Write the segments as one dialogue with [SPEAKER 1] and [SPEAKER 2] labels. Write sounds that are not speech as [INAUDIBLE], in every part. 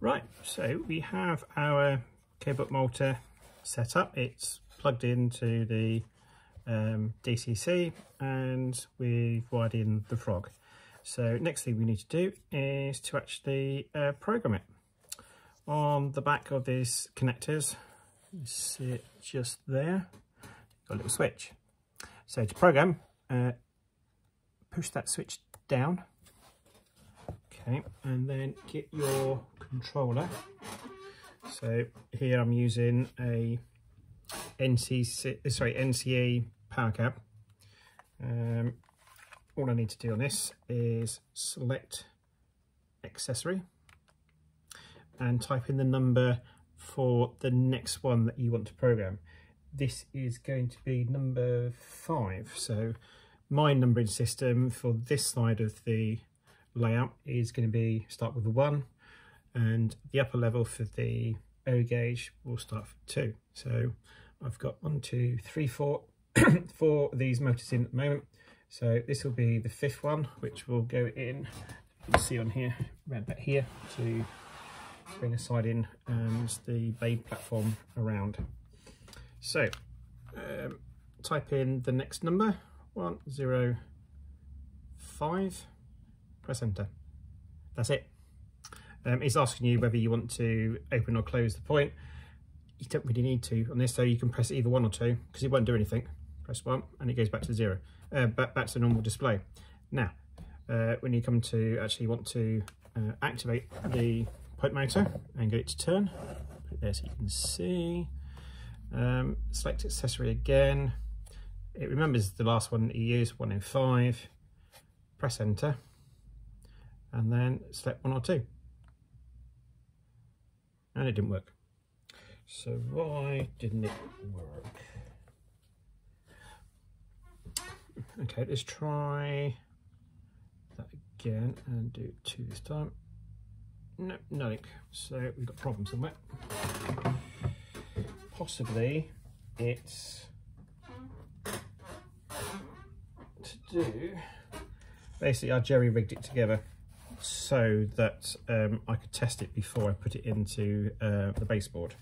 [SPEAKER 1] Right, so we have our Cobalt motor set up. It's plugged into the um, DCC and we've wired in the frog. So next thing we need to do is to actually uh, program it. On the back of these connectors, you see it just there, got a little switch. So to program, uh, push that switch down. Okay, and then get your controller. So here I'm using a NCC, sorry, NCE power cab. Um, all I need to do on this is select accessory and type in the number for the next one that you want to program. This is going to be number five. So my numbering system for this side of the layout is going to be start with a one and the upper level for the O gauge will start from two. So I've got one, two, three, four, [CLEARS THROAT] four of these motors in at the moment. So this will be the fifth one, which will go in, you see on here, around back here, to bring a side in and the bay platform around. So um, type in the next number, one, zero, five, press enter. That's it. Um, it's asking you whether you want to open or close the point. You don't really need to on this, so you can press either one or two because it won't do anything. Press one and it goes back to zero uh, back, back to normal display. Now, uh, when you come to actually want to uh, activate the point motor and get it to turn, put it there so you can see. Um, select accessory again. It remembers the last one that you used, one in five. Press enter and then select one or two. And it didn't work. So why didn't it work? Okay, let's try that again and do two this time. No, nothing. So we've got problems somewhere. Possibly it's to do. Basically, I jerry rigged it together so that um, I could test it before I put it into uh, the baseboard.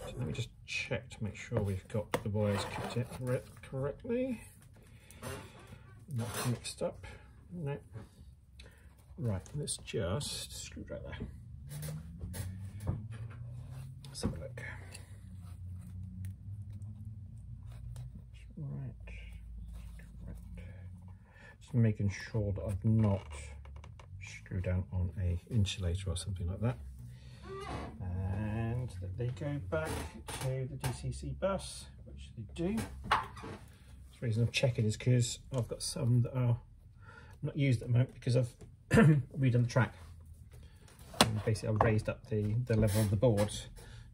[SPEAKER 1] So let me just check to make sure we've got the wires kept it correctly not mixed up. No. Right, let's just screwdriver. Let's have a look. Right, correct. Just making sure that I've not screwed down on a insulator or something like that. And they go back to the DCC bus, which they do. The reason I'm checking is because I've got some that are not used at the moment because I've [COUGHS] redone the track. And basically I've raised up the, the level of the board.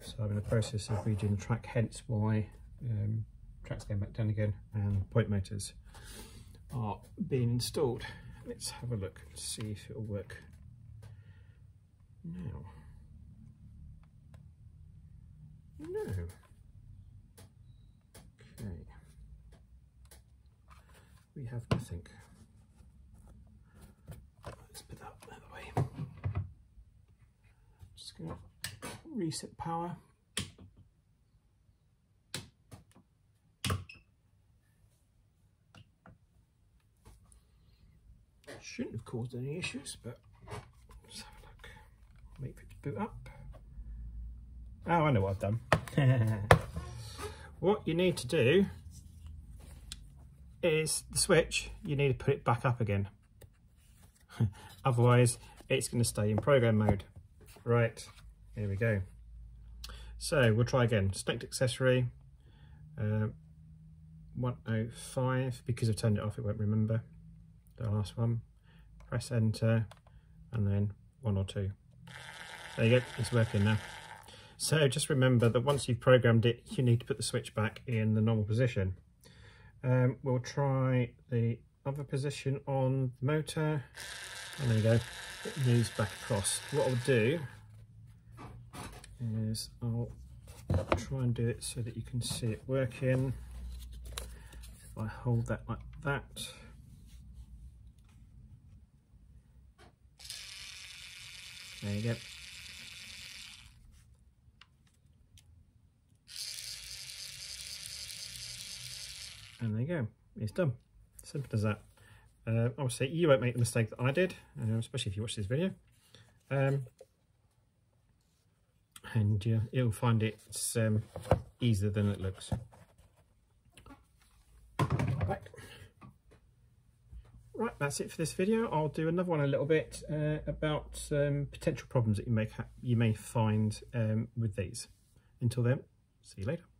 [SPEAKER 1] So I'm in the process of redoing the track, hence why um, track's going back down again and point motors are being installed. Let's have a look and see if it'll work now. No. Okay we have nothing. Let's put that out the way. Just going to reset power. Shouldn't have caused any issues, but let's have a look. For it boot up. Oh, I know what I've done. [LAUGHS] what you need to do is the switch, you need to put it back up again. [LAUGHS] Otherwise, it's going to stay in program mode. Right, here we go. So we'll try again. Select accessory, uh, 105. Because I've turned it off, it won't remember the last one. Press enter, and then one or two. There you go, it's working now. So just remember that once you've programmed it, you need to put the switch back in the normal position. Um, we'll try the other position on the motor. And there you go, it moves back across. What I'll do is I'll try and do it so that you can see it working. If I hold that like that, There you go. And there you go, it's done. Simple as that. Uh, obviously, you won't make the mistake that I did, uh, especially if you watch this video. Um, and uh, you'll find it's um, easier than it looks. Right. Right, that's it for this video. I'll do another one a little bit uh, about um, potential problems that you may you may find um, with these. Until then, see you later.